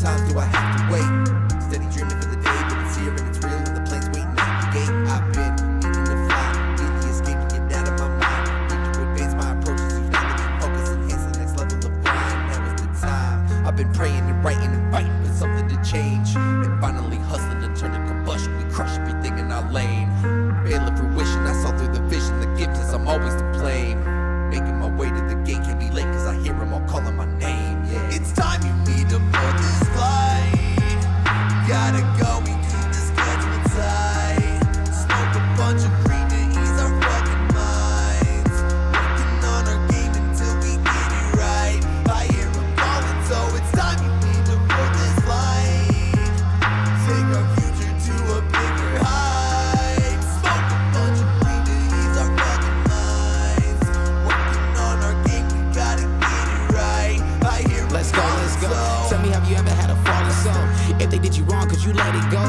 times do I have to wait? Steady dreaming for the day, but it's here and it's real, and the plane's waiting at the gate. I've been needing to fly, need the escape to get out of my mind. Need to advance my now to focus, enhance the next level of grind. Now is the time. I've been praying and writing and fighting for something to change, and finally hustling to turn to combustion. We crush everything in our lane. Failing fruition, I saw through the vision. The gift is I'm always to blame. Had a falling soul? If they did you wrong, could you let it go?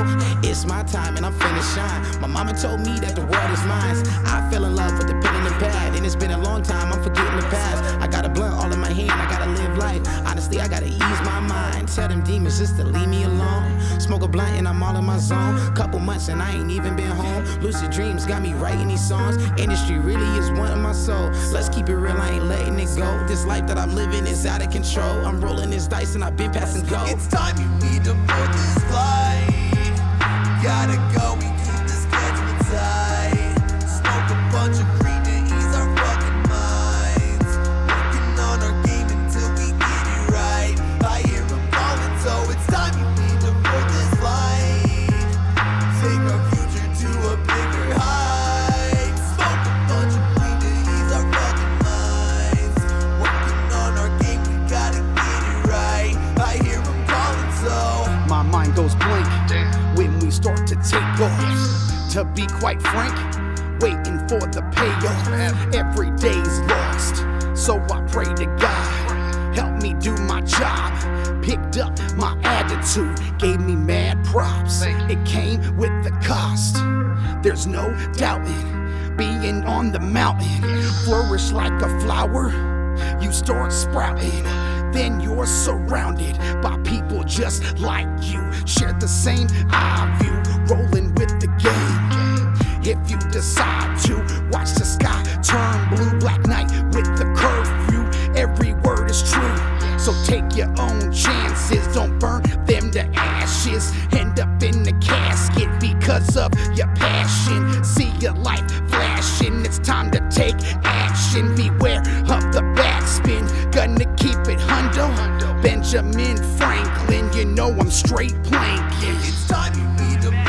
It's my time and I'm finna shine. My mama told me that the world is mine. I fell in love with the pen and the pad, and it's been a long time. I'm forgetting the past. I got a blunt all in my hand. I gotta live life. Honestly, I gotta ease my mind. Tell them demons just to leave me alone. Smoke a blunt and I'm all in my zone. Couple months and I ain't even been home. Lucid dreams got me writing these songs. Industry really is soul. Let's keep it real, I ain't letting it go. This life that I'm living is out of control. I'm rolling this dice and I've been passing go. It's time you need to To be quite frank, waiting for the payoff. Every day's lost, so I pray to God, help me do my job. Picked up my attitude, gave me mad props. It came with the cost. There's no doubting, being on the mountain, flourish like a flower you start sprouting. Then you're surrounded by people just like you. Share the same eye view, take your own chances, don't burn them to ashes. End up in the casket because of your passion. See your life flashing, it's time to take action. Beware of the backspin, gonna keep it hundo. Benjamin Franklin, you know I'm straight planking. It's time you need to